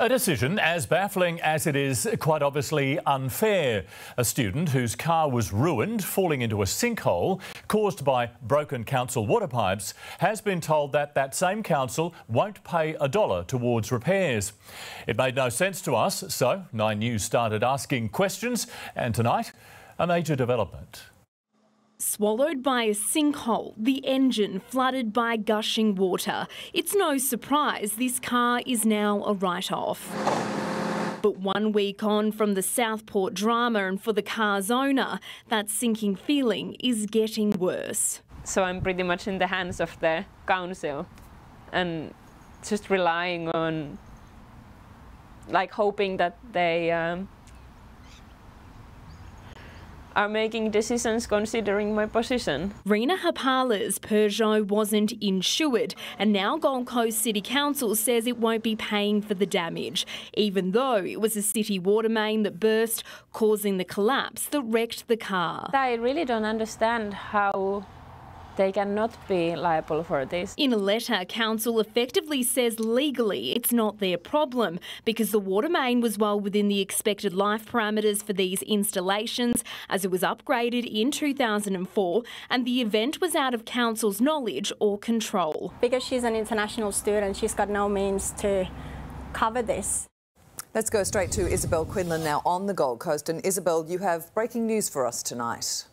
A decision as baffling as it is quite obviously unfair. A student whose car was ruined falling into a sinkhole caused by broken council water pipes has been told that that same council won't pay a dollar towards repairs. It made no sense to us, so Nine News started asking questions and tonight a major development. Swallowed by a sinkhole, the engine flooded by gushing water. It's no surprise this car is now a write off. But one week on from the Southport drama and for the car's owner, that sinking feeling is getting worse. So I'm pretty much in the hands of the council and just relying on, like, hoping that they. Um, are making decisions considering my position. Riina Haapala's Peugeot wasn't insured, and now Gold Coast City Council says it won't be paying for the damage, even though it was a city water main that burst, causing the collapse that wrecked the car. I really don't understand how they cannot be liable for this. In a letter, Council effectively says legally it's not their problem because the water main was well within the expected life parameters for these installations as it was upgraded in 2004 and the event was out of Council's knowledge or control. Because she's an international student, she's got no means to cover this. Let's go straight to Isabel Quinlan now on the Gold Coast. And Isabel, you have breaking news for us tonight.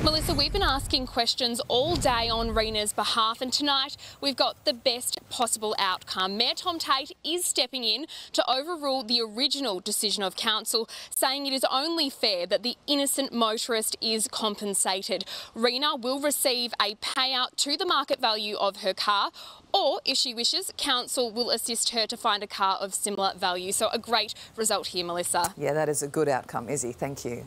Melissa, we've been asking questions all day on Riina's behalf, and tonight we've got the best possible outcome. Mayor Tom Tate is stepping in to overrule the original decision of council, saying it is only fair that the innocent motorist is compensated. Riina will receive a payout to the market value of her car, or if she wishes, council will assist her to find a car of similar value. So a great result here, Melissa. Yeah, that is a good outcome, Izzy. Thank you.